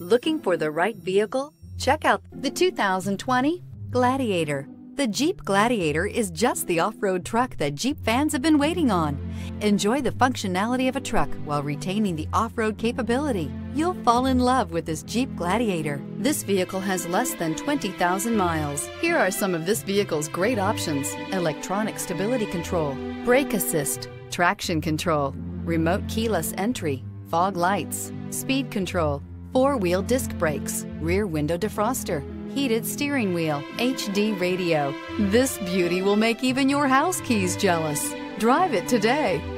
Looking for the right vehicle? Check out the 2020 Gladiator. The Jeep Gladiator is just the off road truck that Jeep fans have been waiting on. Enjoy the functionality of a truck while retaining the off road capability. You'll fall in love with this Jeep Gladiator. This vehicle has less than 20,000 miles. Here are some of this vehicle's great options electronic stability control, brake assist, traction control, remote keyless entry, fog lights, speed control, four wheel disc brakes, rear window defroster heated steering wheel, HD radio. This beauty will make even your house keys jealous. Drive it today.